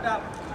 した。